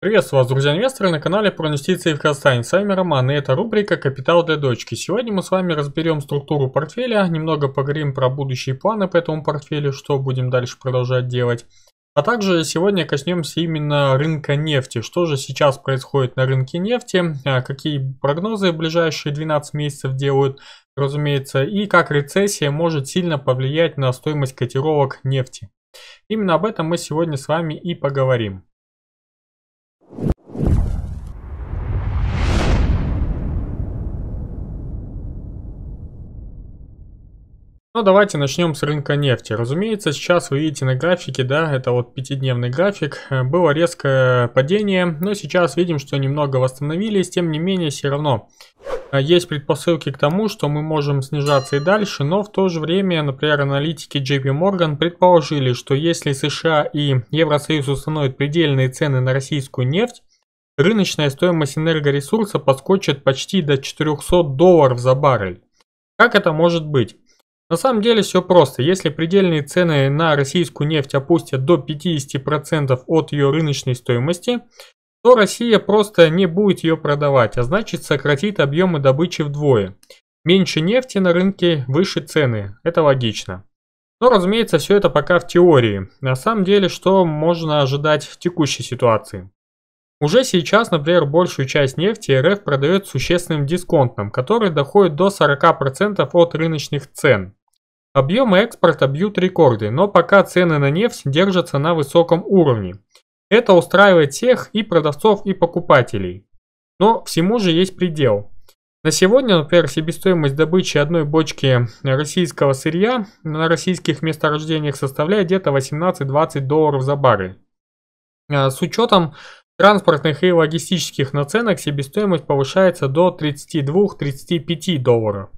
Приветствую вас, друзья-инвесторы, на канале про инвестиции в Казахстане. С вами Роман, и это рубрика «Капитал для дочки». Сегодня мы с вами разберем структуру портфеля, немного поговорим про будущие планы по этому портфелю, что будем дальше продолжать делать. А также сегодня коснемся именно рынка нефти. Что же сейчас происходит на рынке нефти, а какие прогнозы в ближайшие 12 месяцев делают, разумеется, и как рецессия может сильно повлиять на стоимость котировок нефти. Именно об этом мы сегодня с вами и поговорим. Ну, давайте начнем с рынка нефти. Разумеется, сейчас вы видите на графике, да, это вот пятидневный график, э, было резкое падение, но сейчас видим, что немного восстановились, тем не менее, все равно э, есть предпосылки к тому, что мы можем снижаться и дальше, но в то же время, например, аналитики JP Morgan предположили, что если США и Евросоюз установят предельные цены на российскую нефть, рыночная стоимость энергоресурса подскочит почти до 400 долларов за баррель. Как это может быть? На самом деле все просто. Если предельные цены на российскую нефть опустят до 50% от ее рыночной стоимости, то Россия просто не будет ее продавать, а значит сократит объемы добычи вдвое. Меньше нефти на рынке, выше цены. Это логично. Но, разумеется, все это пока в теории. На самом деле, что можно ожидать в текущей ситуации? Уже сейчас, например, большую часть нефти РФ продает существенным дисконтом, который доходит до 40% от рыночных цен. Объемы экспорта бьют рекорды, но пока цены на нефть держатся на высоком уровне. Это устраивает всех и продавцов, и покупателей. Но всему же есть предел. На сегодня, например, себестоимость добычи одной бочки российского сырья на российских месторождениях составляет где-то 18-20 долларов за баррель. А, с учетом транспортных и логистических наценок себестоимость повышается до 32-35 долларов.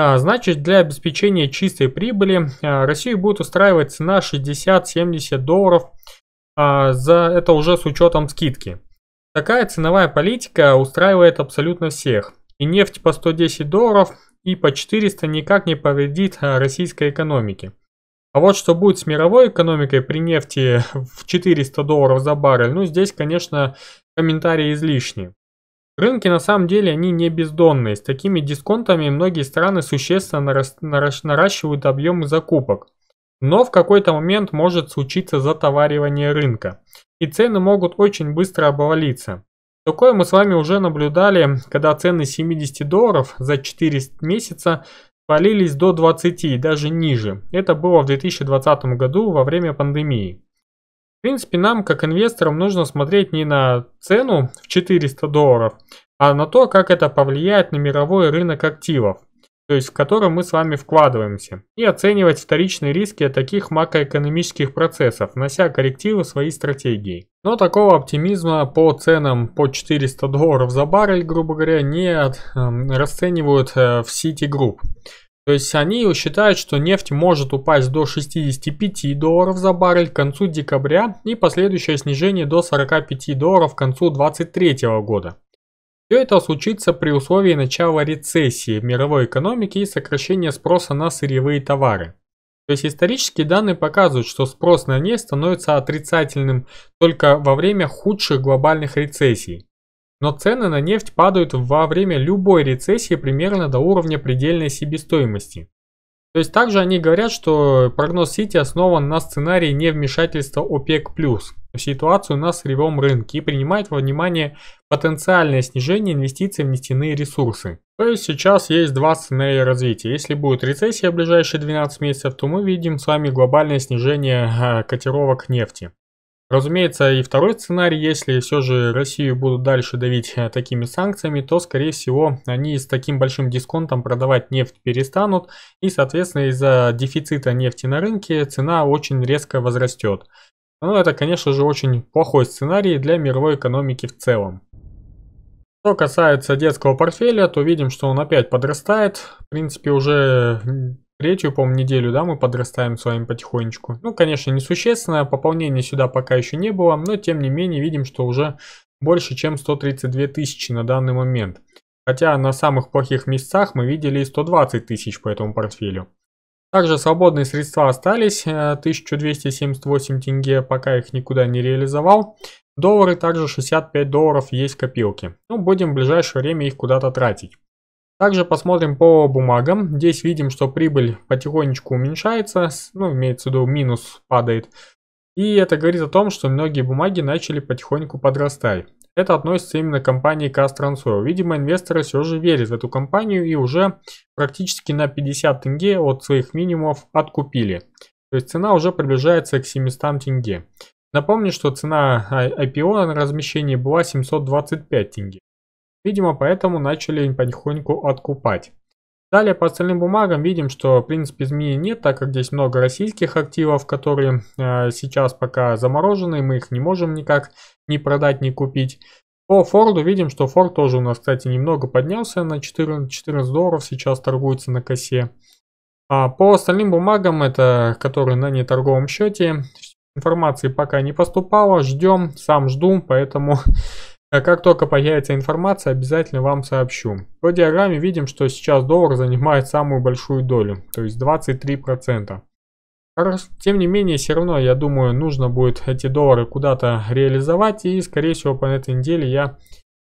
А, значит, для обеспечения чистой прибыли а, Россию будет устраивать цена 60-70 долларов. А, за это уже с учетом скидки. Такая ценовая политика устраивает абсолютно всех. И нефть по 110 долларов и по 400 никак не повредит российской экономике. А вот что будет с мировой экономикой при нефти в 400 долларов за баррель, ну здесь, конечно, комментарии излишни. Рынки на самом деле они не бездонные. С такими дисконтами многие страны существенно наращивают объемы закупок. Но в какой-то момент может случиться затоваривание рынка. И цены могут очень быстро обвалиться. Такое мы с вами уже наблюдали, когда цены 70 долларов за 4 месяца свалились до 20 и даже ниже. Это было в 2020 году во время пандемии. В принципе, нам, как инвесторам, нужно смотреть не на цену в 400 долларов, а на то, как это повлияет на мировой рынок активов, то есть в который мы с вами вкладываемся, и оценивать вторичные риски от таких макроэкономических процессов, внося коррективы свои стратегии. Но такого оптимизма по ценам по 400 долларов за баррель, грубо говоря, не э, расценивают э, в Citigroup. То есть они считают, что нефть может упасть до 65 долларов за баррель к концу декабря и последующее снижение до 45 долларов к концу 2023 года. Все это случится при условии начала рецессии в мировой экономике и сокращения спроса на сырьевые товары. То есть исторические данные показывают, что спрос на нефть становится отрицательным только во время худших глобальных рецессий. Но цены на нефть падают во время любой рецессии примерно до уровня предельной себестоимости. То есть также они говорят, что прогноз Сити основан на сценарии невмешательства ОПЕК+, в ситуацию на сырьевом рынке и принимает во внимание потенциальное снижение инвестиций в нефтяные ресурсы. То есть сейчас есть два сценария развития. Если будет рецессия в ближайшие 12 месяцев, то мы видим с вами глобальное снижение а, котировок нефти. Разумеется, и второй сценарий, если все же Россию будут дальше давить э, такими санкциями, то, скорее всего, они с таким большим дисконтом продавать нефть перестанут, и, соответственно, из-за дефицита нефти на рынке цена очень резко возрастет. Но это, конечно же, очень плохой сценарий для мировой экономики в целом. Что касается детского портфеля, то видим, что он опять подрастает. В принципе, уже третью, по-моему, неделю, да, мы подрастаем с вами потихонечку. Ну, конечно, несущественное, пополнение сюда пока еще не было, но тем не менее видим, что уже больше, чем 132 тысячи на данный момент. Хотя на самых плохих местах мы видели 120 тысяч по этому портфелю. Также свободные средства остались, 1278 э, тенге, пока их никуда не реализовал. Доллары также 65 долларов есть в копилке. Ну, будем в ближайшее время их куда-то тратить. Также посмотрим по бумагам. Здесь видим, что прибыль потихонечку уменьшается, ну, имеется в виду минус падает. И это говорит о том, что многие бумаги начали потихоньку подрастать. Это относится именно к компании Castrансойл. Видимо, инвесторы все же верят в эту компанию и уже практически на 50 тенге от своих минимумов откупили. То есть цена уже приближается к 700 тенге. Напомню, что цена IPO на размещении была 725 тенге. Видимо, поэтому начали потихоньку откупать. Далее по остальным бумагам видим, что в принципе изменений нет, так как здесь много российских активов, которые э, сейчас пока заморожены, мы их не можем никак ни продать, ни купить. По Форду видим, что Форд тоже у нас, кстати, немного поднялся на 14, 14 долларов, сейчас торгуется на косе. А по остальным бумагам, это которые на неторговом счете, информации пока не поступало, ждем, сам жду, поэтому А как только появится информация, обязательно вам сообщу. По диаграмме видим, что сейчас доллар занимает самую большую долю, то есть 23%. Тем не менее, все равно, я думаю, нужно будет эти доллары куда-то реализовать. И, скорее всего, по этой неделе я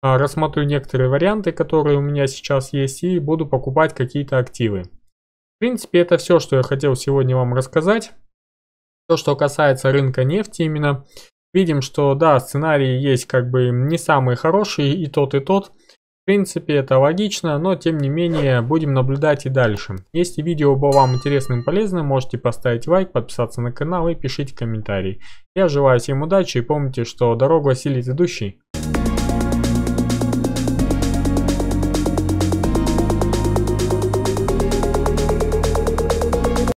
а, рассмотрю некоторые варианты, которые у меня сейчас есть, и буду покупать какие-то активы. В принципе, это все, что я хотел сегодня вам рассказать. То, что касается рынка нефти именно. Видим, что да, сценарии есть как бы не самые хорошие, и тот, и тот. В принципе, это логично, но тем не менее будем наблюдать и дальше. Если видео было вам интересным и полезным, можете поставить лайк, подписаться на канал и пишите комментарий. Я желаю всем удачи и помните, что дорогу осилит идущий.